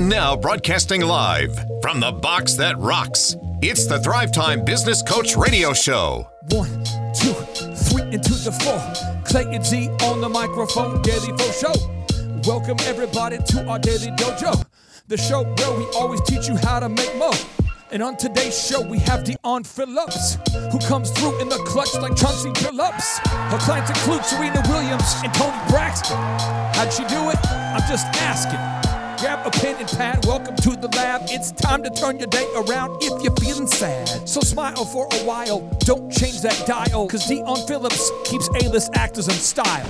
And now, broadcasting live from the box that rocks, it's the Thrive Time Business Coach Radio Show. One, two, three, into the four. Clayton Z on the microphone, Daily Fo Show. Welcome everybody to our Daily Dojo, the show where we always teach you how to make more. And on today's show, we have Dionne Phillips, who comes through in the clutch like Chauncey Billups. Her clients include Serena Williams and Toni Braxton. How'd she do it? I'm just asking. Grab a pen and pad, welcome to the lab. It's time to turn your day around if you're feeling sad. So smile for a while, don't change that dial, cause Dionne Phillips keeps A-list actors in style.